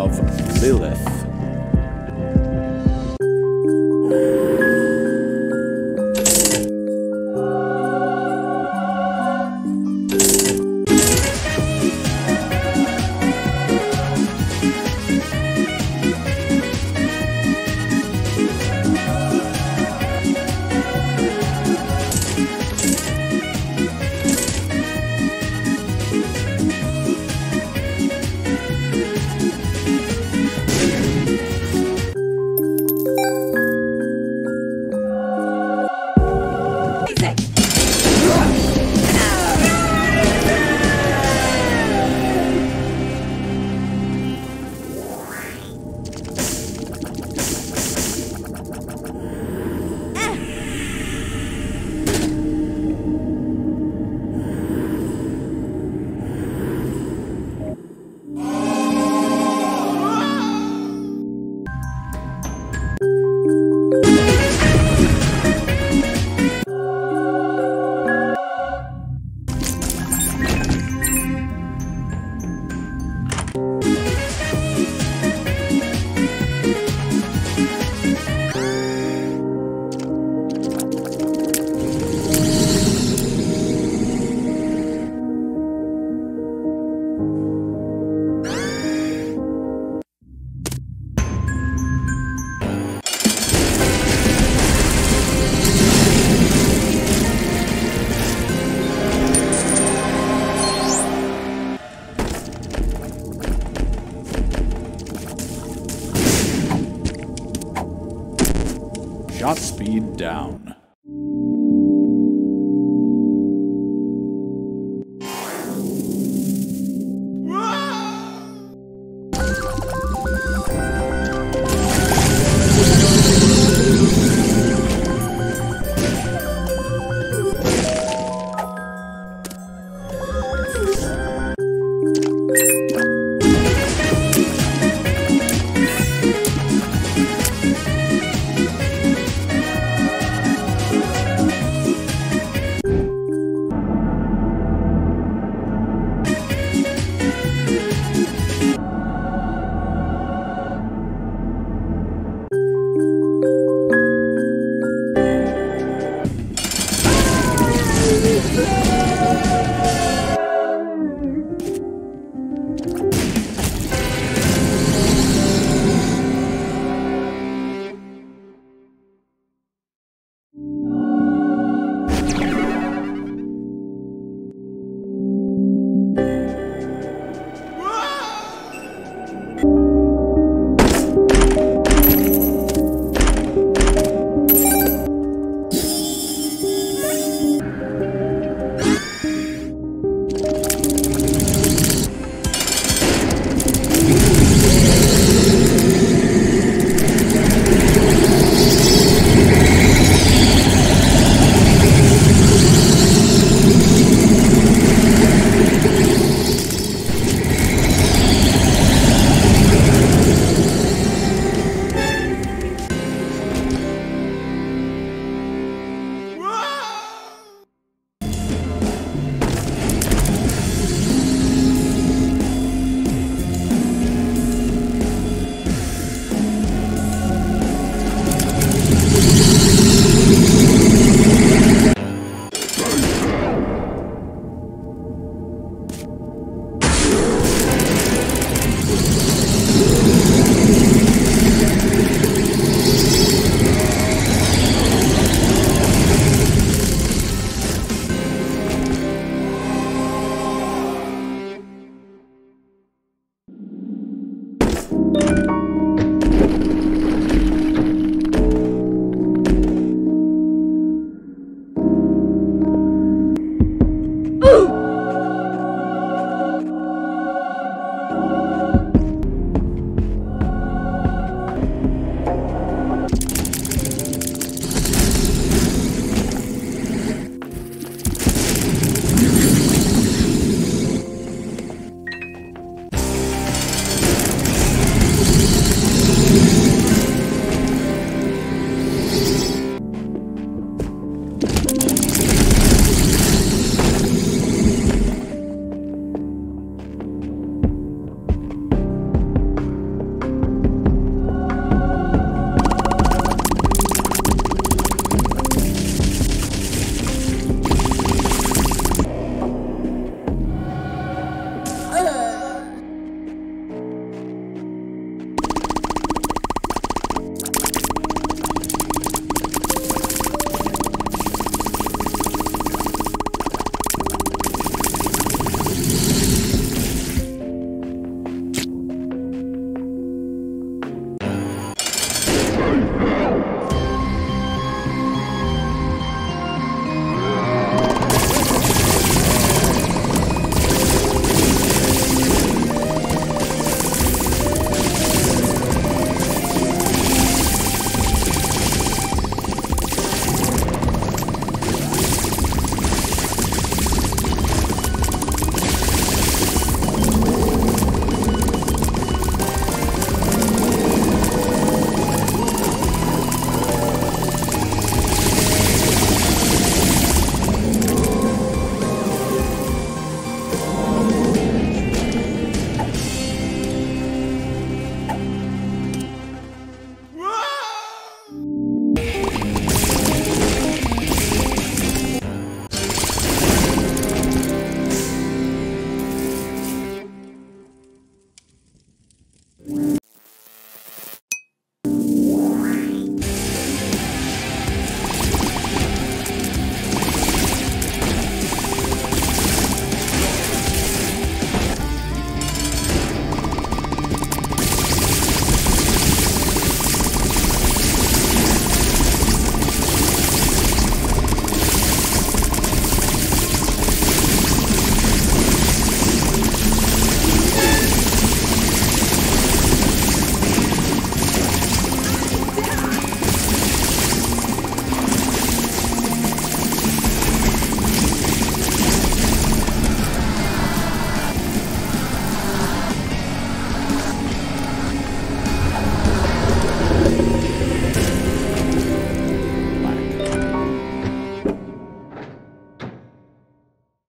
of Lilith. down.